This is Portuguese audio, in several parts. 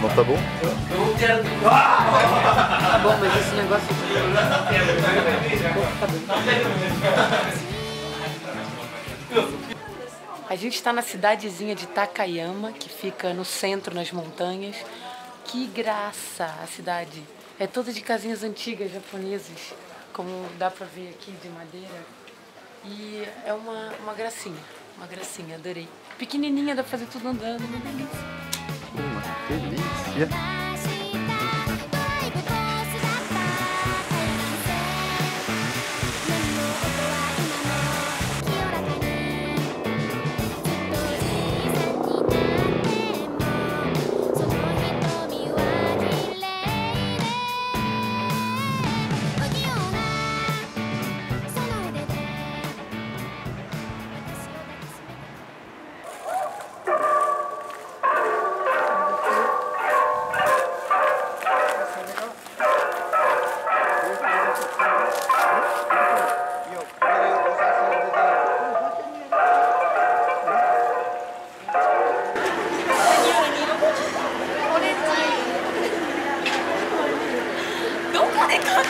Não tá bom? Eu quero. Tá bom, mas esse negócio aqui. A gente está na cidadezinha de Takayama, que fica no centro, nas montanhas. Que graça a cidade! É toda de casinhas antigas japonesas, como dá pra ver aqui, de madeira. E é uma, uma gracinha, uma gracinha, adorei. Pequenininha, dá pra fazer tudo andando, uma delícia. Uma delícia!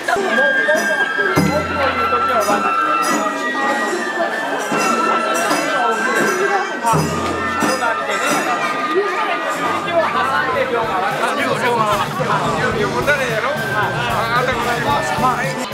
両回ら。両回ら。両回ら。両。ら。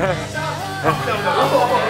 Yeah.